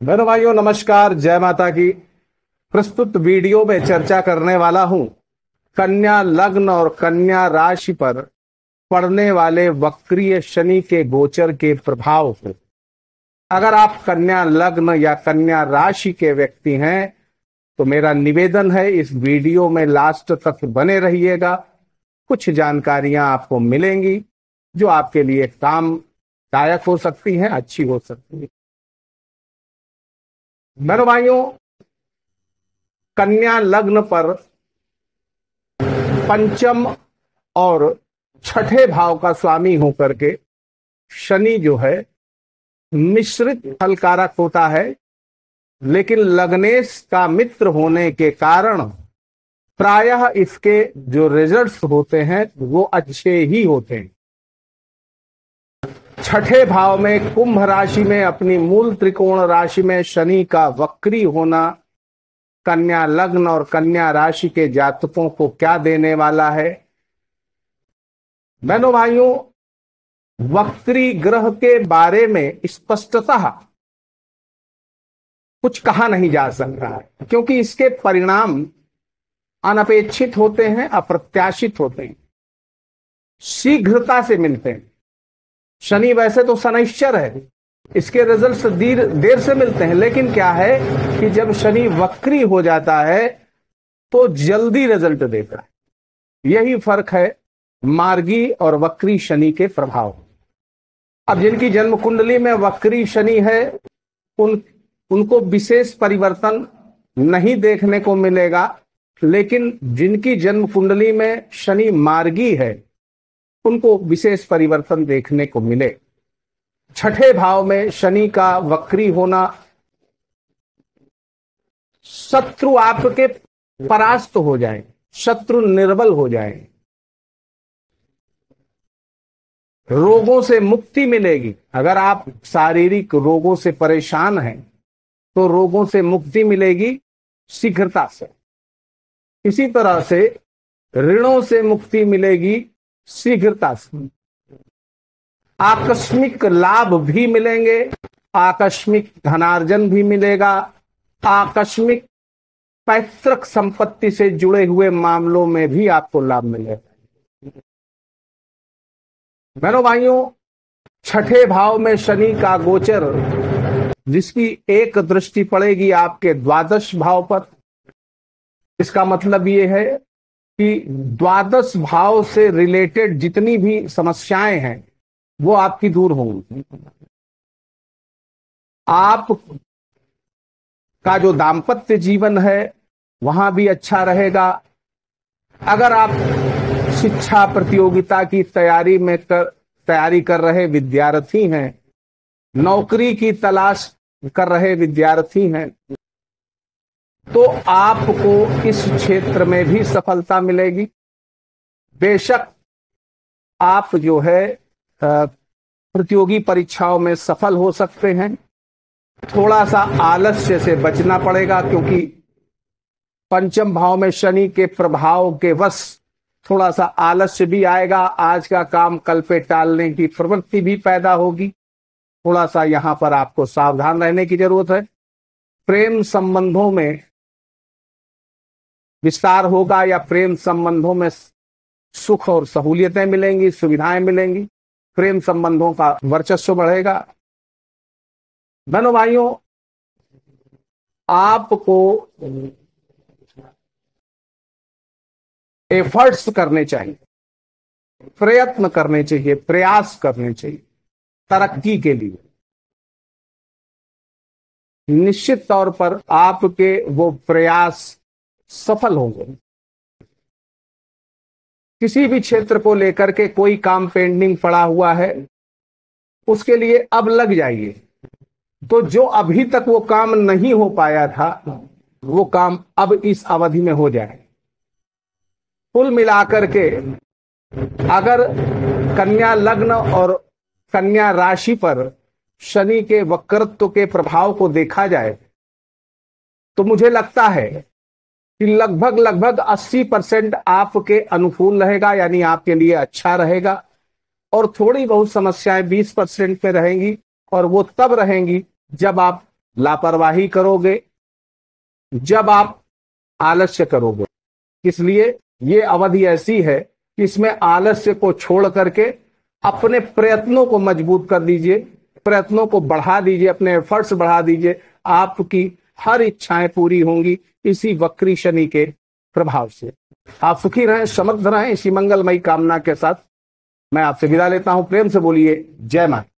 बहनों भाइयों नमस्कार। जय माता की। प्रस्तुत वीडियो में चर्चा करने वाला हूँ। कन्या लग्न और कन्या राशि पर पड़ने वाले वक्रीय शनि के गोचर के प्रभाव को। अगर आप कन्या लग्न या कन्या राशि के व्यक्ति हैं तो मेरा निवेदन है, इस वीडियो में लास्ट तक बने रहिएगा। कुछ जानकारियाँ आपको मिलेंगी, जो आपके लिए कामदायक हो सकती हैं, अच्छी हो सकती है। मेरे भाइयों कन्या लग्न पर पंचम और छठे भाव का स्वामी होकर के शनि जो है, मिश्रित फलकारक होता है, लेकिन लग्नेश का मित्र होने के कारण प्रायः इसके जो रिजल्ट्स होते हैं, वो अच्छे ही होते हैं। छठे भाव में कुंभ राशि में अपनी मूल त्रिकोण राशि में शनि का वक्री होना, कन्या लग्न और कन्या राशि के जातकों को क्या देने वाला है? बहनों भाइयों, वक्री ग्रह के बारे में स्पष्टतः कुछ कहा नहीं जा सकता है क्योंकि इसके परिणाम अनपेक्षित होते हैं, अप्रत्याशित होते हैं। शीघ्रता से मिलते हैं। शनि वैसे तो शनिश्चर है। इसके रिज़ल्ट देर देर से मिलते हैं, लेकिन क्या है कि जब शनि वक्री हो जाता है तो जल्दी रिज़ल्ट देता है। यही फ़र्क है मार्गी और वक्री शनि के प्रभाव। अब जिनकी जन्म कुंडली में वक्री शनि है, उन, उनको विशेष परिवर्तन नहीं देखने को मिलेगा, लेकिन जिनकी जन्म कुंडली में शनि मार्गी है उनको विशेष परिवर्तन देखने को मिले। छठे भाव में शनि का वक्री होना, शत्रु आपके परास्त हो जाए, शत्रु निर्बल हो जाए। रोगों से मुक्ति मिलेगी। अगर आप शारीरिक रोगों से परेशान हैं तो रोगों से मुक्ति मिलेगी शीघ्रता से। इसी तरह से ऋणों से मुक्ति मिलेगी शीघ्रता से। आकस्मिक लाभ भी मिलेंगे, आकस्मिक धनार्जन भी मिलेगा। आकस्मिक पैतृक संपत्ति से जुड़े हुए मामलों में भी आपको लाभ मिलेगा। बहनों भाइयों, छठे भाव में शनि का गोचर, जिसकी एक दृष्टि पड़ेगी आपके द्वादश भाव पर, इसका मतलब ये है कि द्वादश भाव से रिलेटेड जितनी भी समस्याएँ हैं, वो आपकी दूर होंगी। आप का जो दाम्पत्य जीवन है, वहाँ भी अच्छा रहेगा। अगर आप शिक्षा प्रतियोगिता की तैयारी में कर, तैयारी कर रहे विद्यार्थी हैं, नौकरी की तलाश कर रहे विद्यार्थी हैं तो आपको इस क्षेत्र में भी सफलता मिलेगी। बेशक आप जो है प्रतियोगी परीक्षाओं में सफल हो सकते हैं। थोड़ा सा आलस्य से बचना पड़ेगा क्योंकि पंचम भाव में शनि के प्रभाव के वश थोड़ा सा आलस्य भी आएगा। आज का काम कल पे टालने की प्रवृत्ति भी पैदा होगी। थोड़ा सा यहाँ पर आपको सावधान रहने की ज़रूरत है। प्रेम संबंधों में विस्तार होगा या प्रेम संबंधों में सुख और सहूलियतें मिलेंगी, सुविधाएँ मिलेंगी, प्रेम संबंधों का वर्चस्व बढ़ेगा। बहनों भाइयों, आपको एफर्ट्स करने चाहिए, प्रयत्न करने चाहिए, प्रयास करने चाहिए, तरक्की के लिए। निश्चित तौर पर आपके वो प्रयास सफल होंगे। किसी भी क्षेत्र को लेकर के कोई काम पेंडिंग पड़ा हुआ है, उसके लिए अब लग जाइए। तो जो अभी तक वो काम नहीं हो पाया था, वो काम अब इस अवधि में हो जाए। कुल मिलाकर के अगर कन्या लग्न और कन्या राशि पर शनि के वक्रत्व के प्रभाव को देखा जाए तो मुझे लगता है कि लगभग लगभग 80 परसेंट आपके अनुकूल रहेगा, यानी आपके लिए अच्छा रहेगा, और थोड़ी बहुत समस्याएँ 20 परसेंट पे रहेंगी, और वो तब रहेंगी जब आप लापरवाही करोगे, जब आप आलस्य करोगे। इसलिए ये अवधि ऐसी है कि इसमें आलस्य को छोड़ करके अपने प्रयत्नों को मज़बूत कर दीजिए, प्रयत्नों को बढ़ा दीजिए, अपने एफर्ट्स बढ़ा दीजिए, आपकी हर इच्छाएँ पूरी होंगी इसी वक्री शनि के प्रभाव से। आप सुखी रहें समर्थ रहें इसी मंगलमयी कामना के साथ मैं आपसे विदा लेता हूँ। प्रेम से बोलिए, जय माता